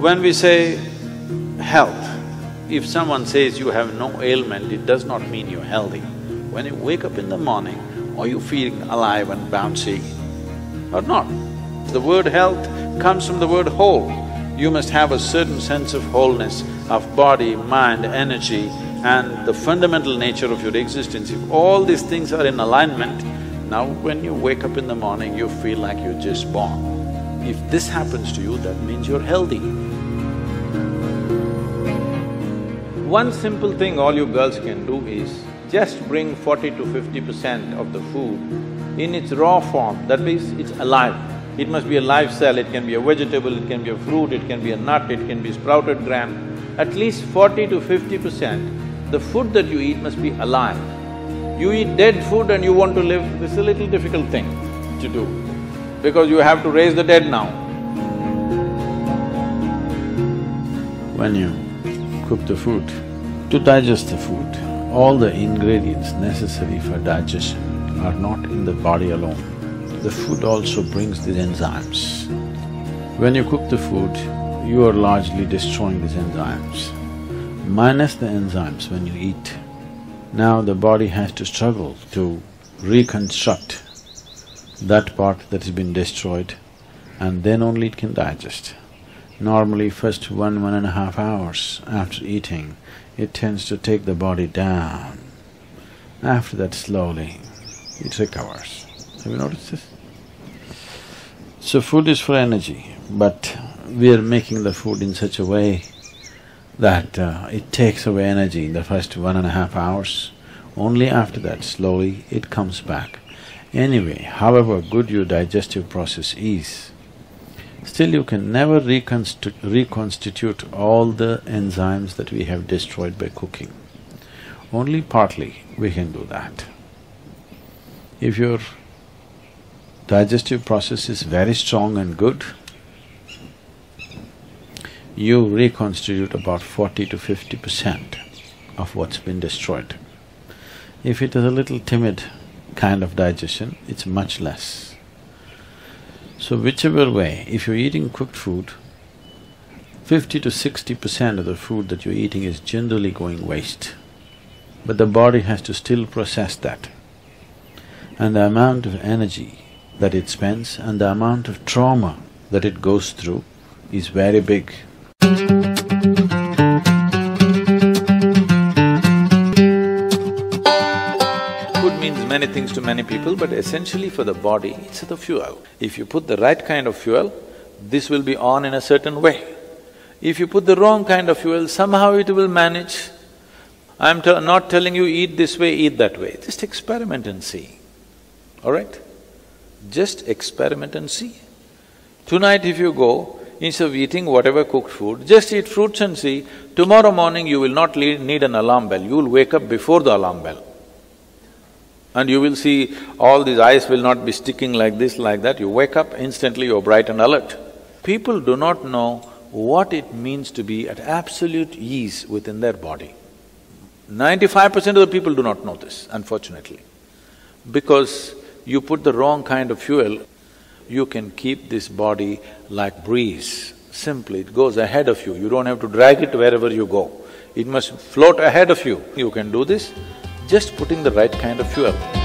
When we say health, if someone says you have no ailment, it does not mean you're healthy. When you wake up in the morning, are you feeling alive and bouncy or not? The word health comes from the word whole. You must have a certain sense of wholeness of body, mind, energy and the fundamental nature of your existence. If all these things are in alignment, now when you wake up in the morning, you feel like you're just born. If this happens to you, that means you're healthy. One simple thing all you girls can do is just bring forty to fifty percent of the food in its raw form, that means it's alive. It must be a live cell, it can be a vegetable, it can be a fruit, it can be a nut, it can be sprouted gram. At least forty to fifty percent, the food that you eat must be alive. You eat dead food and you want to live, this is a little difficult thing to do, because you have to raise the dead now. When you cook the food, to digest the food, all the ingredients necessary for digestion are not in the body alone. The food also brings these enzymes. When you cook the food, you are largely destroying these enzymes. Minus the enzymes when you eat, now the body has to struggle to reconstruct that part that has been destroyed and then only it can digest. Normally first one, one and a half hours after eating, it tends to take the body down. After that slowly, it recovers. Have you noticed this? So food is for energy, but we are making the food in such a way that uh, it takes away energy in the first one and a half hours. Only after that, slowly, it comes back. Anyway, however good your digestive process is, Still you can never reconstitu reconstitute all the enzymes that we have destroyed by cooking. Only partly we can do that. If your digestive process is very strong and good, you reconstitute about forty to fifty percent of what's been destroyed. If it is a little timid kind of digestion, it's much less. So whichever way, if you're eating cooked food, fifty to sixty percent of the food that you're eating is generally going waste. But the body has to still process that. And the amount of energy that it spends and the amount of trauma that it goes through is very big. Many things to many people, but essentially for the body, it's the fuel. If you put the right kind of fuel, this will be on in a certain way. If you put the wrong kind of fuel, somehow it will manage. I'm not telling you eat this way, eat that way, just experiment and see, all right? Just experiment and see. Tonight if you go, instead of eating whatever cooked food, just eat fruits and see, tomorrow morning you will not need an alarm bell, you will wake up before the alarm bell. And you will see all these eyes will not be sticking like this, like that, you wake up, instantly you're bright and alert. People do not know what it means to be at absolute ease within their body. Ninety-five percent of the people do not know this, unfortunately. Because you put the wrong kind of fuel, you can keep this body like breeze. Simply, it goes ahead of you, you don't have to drag it wherever you go. It must float ahead of you. You can do this just putting the right kind of fuel.